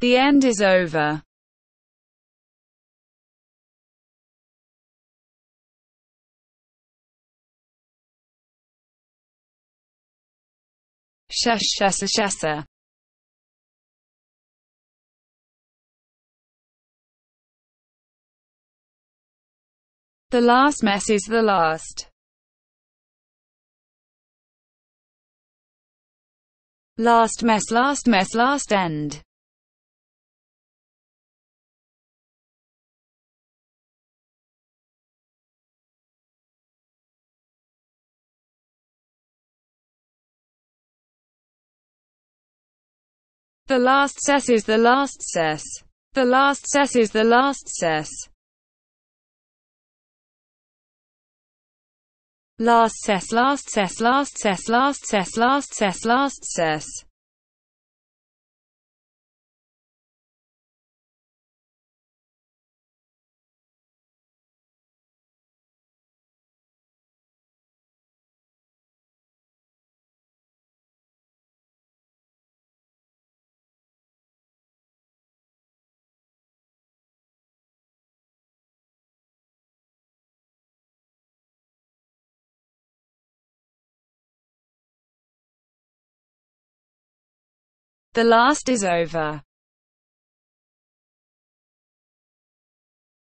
The end is over. Shush shush. The last mess is the last. Last mess last mess last end. The last cess is the last cess. The last cess is the last cess. Last cess last cess last cess last cess last cess last cess. The last is over.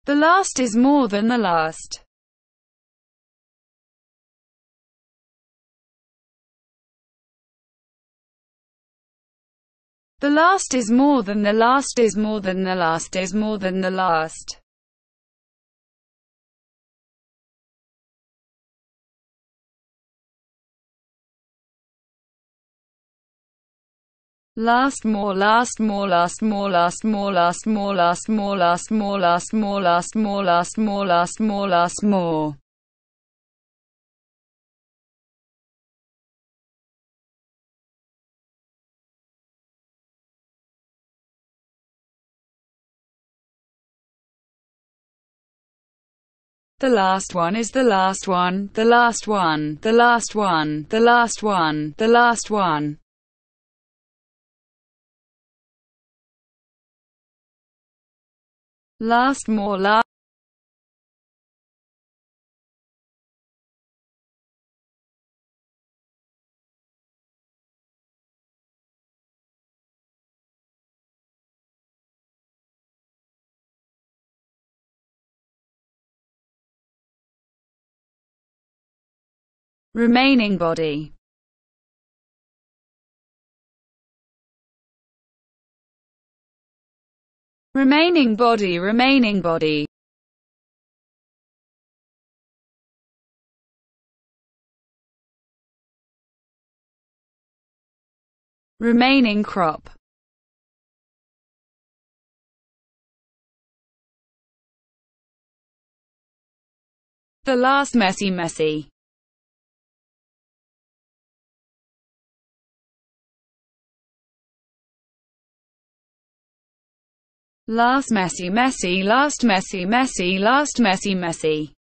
The last is more than the last. The last is more than the last is more than the last is more than the last. Last more last more last more last more last more last more last more last more last more last more last more last more The last one is the last one, the last one, the last one, the last one, the last one. Last more last remaining body remaining body remaining body. Remaining crop. The last messy messy Last messy, messy. Last messy, messy. Last messy, messy.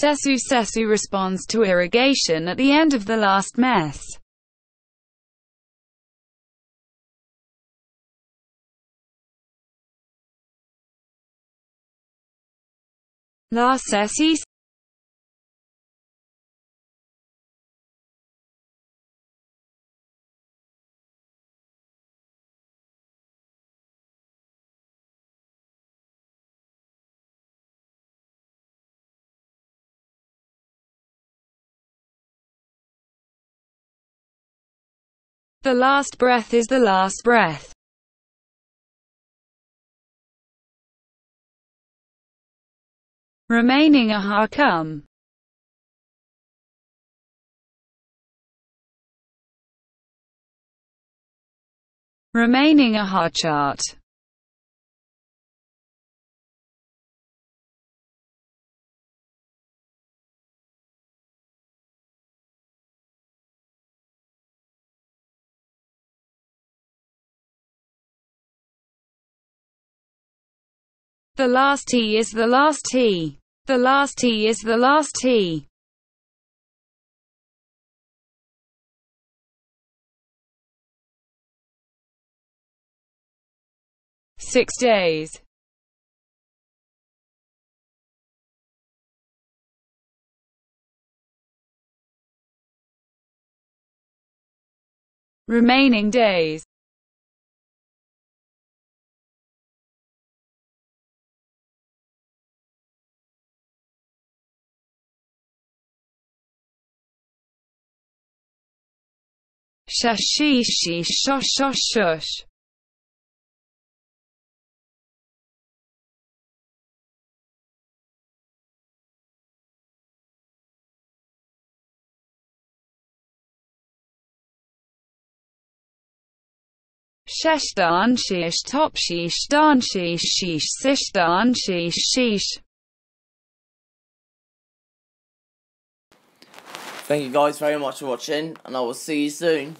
Sesu Sesu responds to irrigation at the end of the last mess. La Sessi The last breath is the last breath. Remaining a harcum. Remaining a hard chart. The last T is the last T. The last T is the last T. Six days. Remaining days. Shashishi shoshosh. Sheshdan shish topshish dan shish shish sishdan shish shish. Thank you guys very much for watching, and I will see you soon.